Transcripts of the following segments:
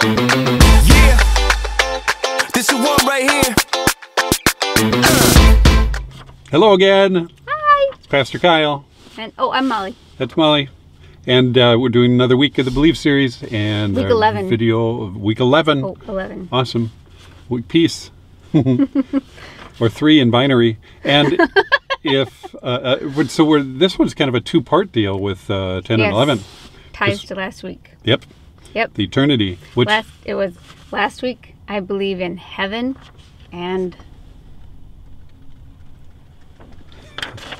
Yeah, this is one right here. Hello again. Hi. It's Pastor Kyle. And oh, I'm Molly. That's Molly. And uh, we're doing another week of the Believe series and Week 11. video of week 11. Oh, 11. Awesome. Week peace. or three in binary. And if, uh, uh, so we're, this one's kind of a two part deal with uh, 10 and 11. Ties to last week. Yep. Yep. The eternity, which last it was last week. I believe in heaven, and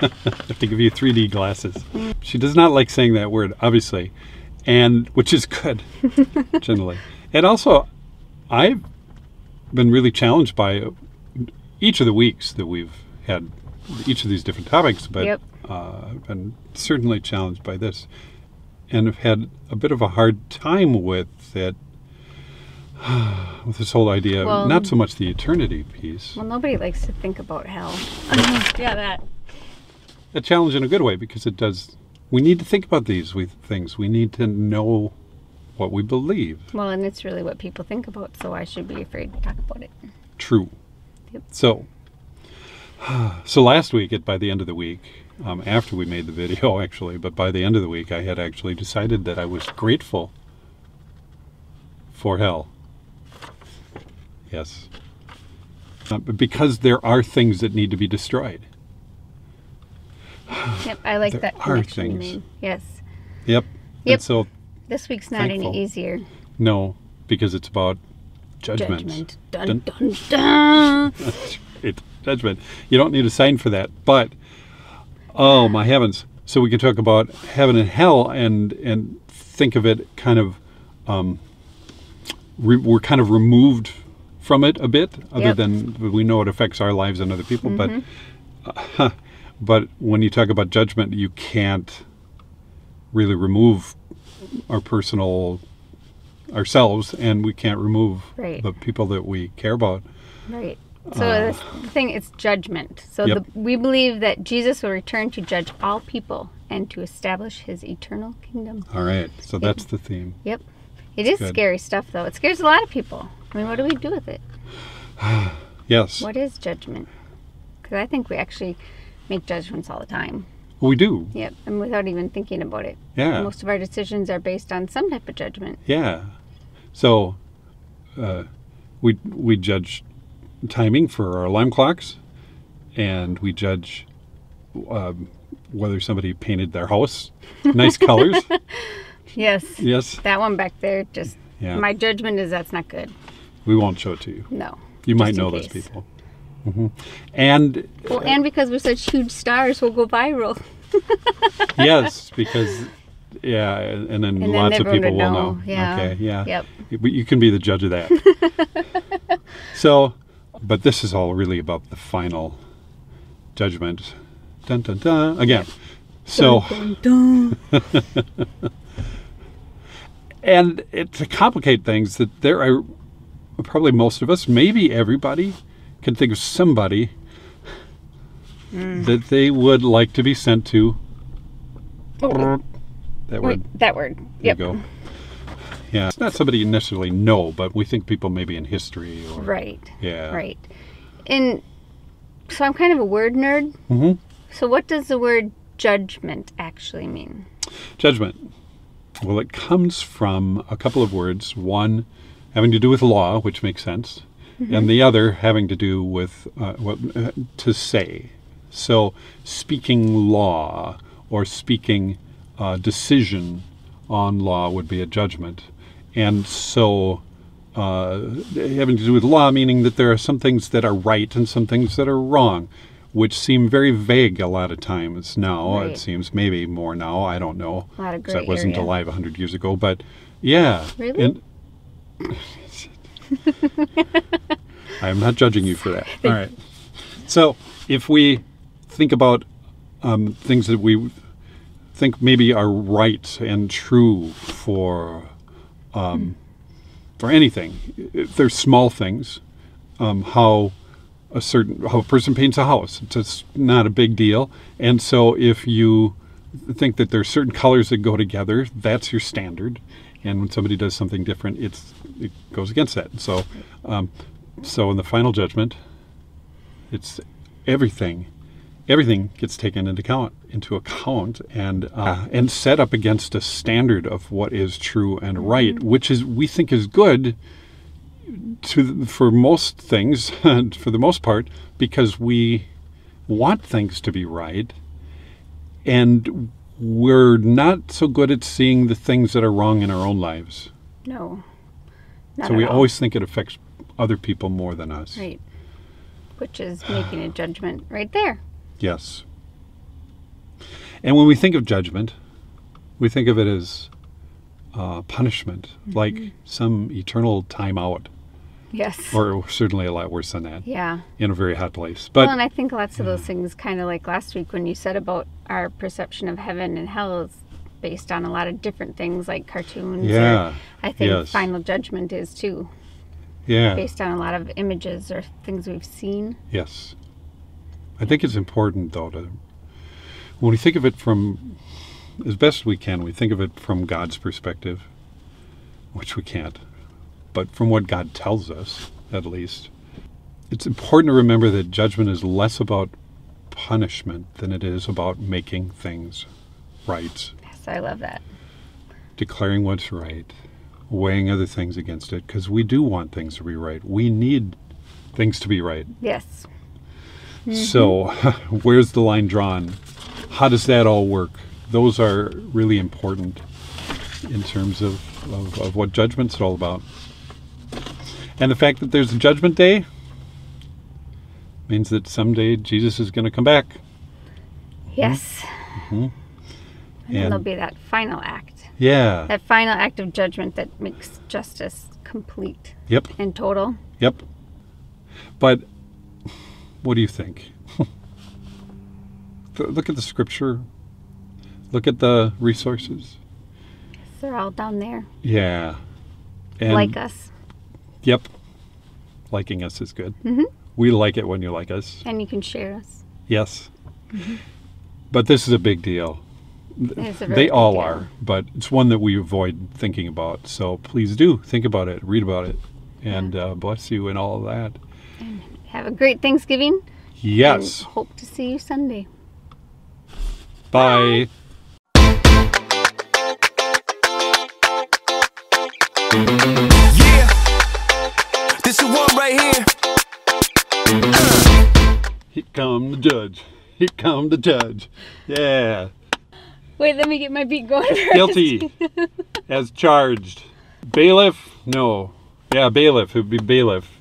I have to give you 3D glasses. She does not like saying that word, obviously, and which is good, generally. And also, I've been really challenged by each of the weeks that we've had each of these different topics, but Yep. uh, I've been certainly challenged by this, and have had a bit of a hard time with it. With this whole idea, Well- not so much the eternity piece, well, nobody likes to think about hell. yeah, that. a challenge in a good way because it does we need to think about these we, things we need to know what we believe Well, and it's really what people think about, so I should be afraid to talk about it. true Yep. so so last week at by the end of the week um, after we made the video actually but by the end of the week i had actually decided that i was grateful for hell yes uh, but because there are things that need to be destroyed Yep, I like There that are things. Yes. yep Yep. and so This week's not Thankful. any easier. no because it's about judgment. Judgment. Dun Dun- dun dun. It's judgment. You don't need a sign for that. But oh my heavens! So we can talk about heaven and hell, and and think of it kind of um, re- we're kind of removed from it a bit, other Yep. than we know it affects our lives and other people. But uh, but when you talk about judgment, you can't really remove our personal ourselves, and we can't remove Right. the people that we care about. Right. So this, the thing is judgment. So Uh. Yep. the, we believe that Jesus will return to judge all people and to establish his eternal kingdom. All right, so that's the theme. Yep. It is good. scary stuff though. It scares a lot of people. I mean, what do we do with it? Yes, What is judgment? Because I think we actually make judgments all the time. we do. Yep. And without even thinking about it. Yeah, Most of our decisions are based on some type of judgment. yeah. So, uh, we we judge timing for our alarm clocks, and we judge um, whether somebody painted their house nice colors. Yes. Yes. That one back there, just Yeah. my judgment is that's not good. We won't show it to you. No. You might know those case. people. hmm And Well, and because we're such huge stars, we'll go viral. yes, because yeah, and then And then lots of people will know. know. Yeah. Okay. Yeah. Yep. You can be the judge of that. so, but this is all really about the final judgment. Dun dun dun. Again. So, and it, to complicate things, that there are probably most of us, maybe everybody, can think of somebody mm. that they would like to be sent to. Oh, That wait, word. that word. There Yep. you go. Yeah, it's not somebody you necessarily know, but we think people maybe in history or Right. yeah, Right. And so I'm kind of a word nerd. hmm So what does the word judgment actually mean? Judgment. Well, it comes from a couple of words. One having to do with law, which makes sense, and the other having to do with uh, what uh, to say. So, speaking law or speaking uh, decision on law would be a judgment, and so. Uh, having to do with law, meaning that there are some things that are right and some things that are wrong, which seem very vague a lot of times now. Right. It seems maybe more now. I don't know. A lot of 'cause I wasn't area. alive hundred years ago, but yeah. Really? And I'm not judging you for that. All right. So if we think about um, things that we think maybe are right and true for um, for anything, if there's small things, um, how a certain how a person paints a house. It's just not a big deal. And so if you think that there's certain colors that go together, that's your standard. and when somebody does something different, it's it goes against that. So, um, so in the final judgment, it's everything, everything gets taken into account into account and uh, and set up against a standard of what is true and right, which is we think is good to for most things, for the most part, because we want things to be right, and we're not so good at seeing the things that are wrong in our own lives. No. Not so we all. always think it affects other people more than us. Right. Which is making a judgment right there. Yes. And when we think of judgment, we think of it as uh, punishment, like some eternal timeout, Yes. or certainly a lot worse than that, yeah. in a very hot place. But well, and I think lots of those things, kind of like last week when you said about our perception of heaven and hell, is based on a lot of different things like cartoons. yeah, I think yes. Final Judgment is too, yeah, based on a lot of images or things we've seen. yes. I think it's important though to when we think of it from as best we can, we think of it from God's perspective, which we can't, but from what God tells us, at least. It's important to remember that judgment is less about punishment than it is about making things right, Yes, I love that. declaring what's right, weighing other things against it, because we do want things to be right. We need things to be right. Yes. So, where's the line drawn? How does that all work? Those are really important in terms of, of, of what judgment's all about. And the fact that there's a judgment day means that someday Jesus is going to come back. Yes. Mm-hmm. And, then there'll be that final act, yeah, that final act of judgment that makes justice complete yep, and total. yep. But what do you think? Look at the scripture. Look at the resources. They're all down there, Yeah. And like us. Yep. Liking us is good. Mhm. We like it when you like us. And you can share us. Yes. But this is a big deal. It's a very They all deal. are, but it's one that we avoid thinking about. So please do think about it, read about it, and uh, bless you and all of that. Have a great Thanksgiving. Yes. And hope to see you Sunday. Bye. Yeah. This is one right here. Uh. Here come the judge. Here come the judge. Yeah. Wait, let me get my beat going. first. Guilty as charged. Bailiff? No. Yeah, bailiff. It would be bailiff.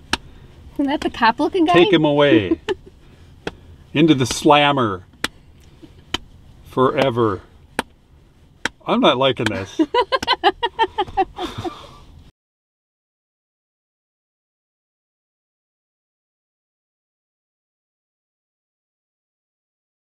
Isn't that the cop looking guy? Take him away. Into the slammer. Forever. I'm not liking this.